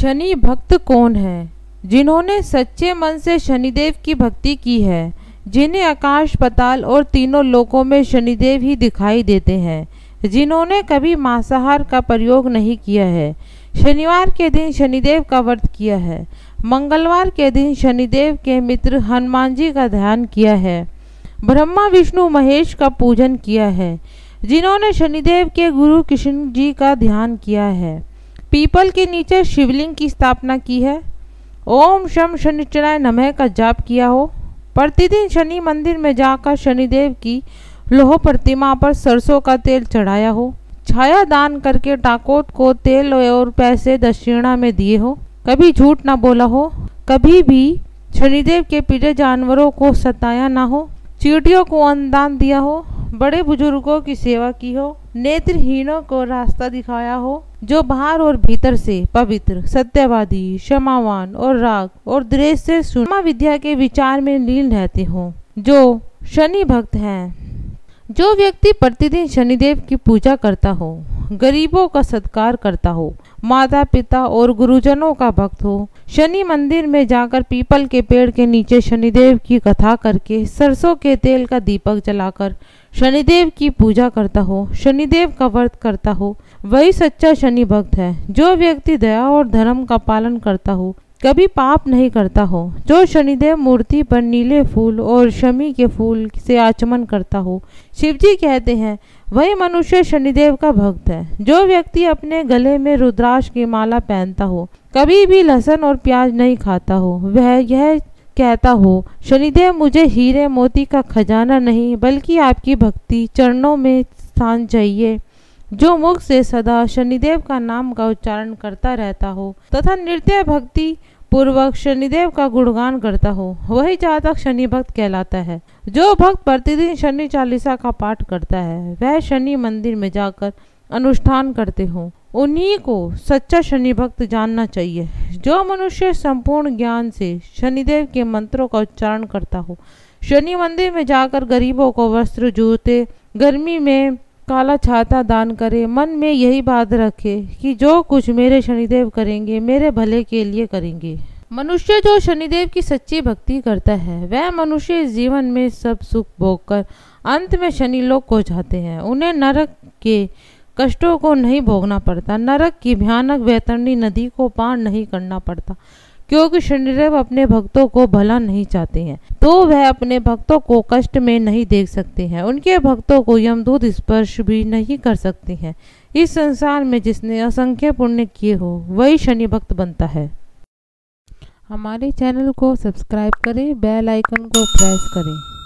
शनि भक्त कौन है? जिन्होंने सच्चे मन से शनिदेव की भक्ति की है, जिन्हें आकाश पताल और तीनों लोकों में शनिदेव ही दिखाई देते हैं, जिन्होंने कभी मांसाहार का प्रयोग नहीं किया है। शनिवार के दिन शनिदेव का व्रत किया है। मंगलवार के दिन शनिदेव के मित्र हनुमान जी का ध्यान किया है। ब्रह्मा, विष्णु, महेश का पूजन किया है, जिन्होंने शनिदेव के गुरु कृष्ण जी का ध्यान किया है। पीपल के नीचे शिवलिंग की स्थापना की है। ओम शम शनिचराय नमः का जाप किया हो। प्रतिदिन शनि मंदिर में जाकर शनिदेव की लोह प्रतिमा पर सरसों का तेल चढ़ाया हो। छाया दान करके टाकोट को तेल और पैसे दक्षिणा में दिए हो। कभी झूठ ना बोला हो। कभी भी शनिदेव के पीड़े जानवरों को सताया ना हो। चीटियों को अनुदान दिया हो। बड़े बुज़ुर्गों की सेवा की हो, नेत्रहीनों को रास्ता दिखाया हो, जो बाहर और भीतर से पवित्र, सत्यवादी, क्षमावान और राग और द्वेष से सुनमा विद्या के विचार में लीन रहते हो, जो शनि भक्त हैं। जो व्यक्ति प्रतिदिन शनिदेव की पूजा करता हो, गरीबों का सत्कार करता हो माता पिता और गुरुजनों का भक्त हो। शनि मंदिर में जाकर पीपल के पेड़ के नीचे शनिदेव की कथा करके सरसों के तेल का दीपक जलाकर शनिदेव की पूजा करता हो, शनिदेव का व्रत करता हो, वही सच्चा शनि भक्त है, जो व्यक्ति दया और धर्म का पालन करता हो, कभी पाप नहीं करता हो, जो शनिदेव मूर्ति पर नीले फूल और शमी के फूल से आचमन करता हो। शिवजी कहते हैं वही मनुष्य शनिदेव का भक्त है। जो व्यक्ति अपने गले में रुद्राक्ष की माला पहनता हो, कभी भी लहसुन और प्याज नहीं खाता हो, वह यह कहता हो, शनिदेव, मुझे हीरे मोती का खजाना नहीं, बल्कि आपकी भक्ति चरणों में स्थान चाहिए। जो मुख से सदा शनिदेव का नाम का उच्चारण करता रहता हो तथा नृत्य भक्ति पूर्वक शनिदेव का गुणगान करता हो, वही जातक शनि भक्त कहलाता है। जो भक्त प्रतिदिन शनि चालीसा का पाठ करता है, वह शनि मंदिर में जाकर अनुष्ठान करते हो। उन्हीं को सच्चा शनि भक्त जानना चाहिए। जो मनुष्य संपूर्ण ज्ञान से शनिदेव के मंत्रों का उच्चारण करता हो, शनि मंदिर में जाकर गरीबों को वस्त्र, जूते, गर्मी में काला छाता दान करे, मन में यही बात रखे कि जो कुछ मेरे शनिदेव करेंगे, मेरे भले के लिए करेंगे। मनुष्य जो शनिदेव की सच्ची भक्ति करता है, वह मनुष्य जीवन में सब सुख भोग कर अंत में शनि लोग को जाते हैं। उन्हें नरक के कष्टों को नहीं भोगना पड़ता, नरक की भयानक वैतरणी नदी को पार नहीं करना पड़ता। क्योंकि शनिदेव अपने भक्तों को भला नहीं चाहते हैं तो वह अपने भक्तों को कष्ट में नहीं देख सकते हैं। उनके भक्तों को यमदूत स्पर्श भी नहीं कर सकते हैं। इस संसार में जिसने असंख्य पुण्य किए हो, वही शनि भक्त बनता है। हमारे चैनल को सब्सक्राइब करें, बेल आइकन को प्रेस करें।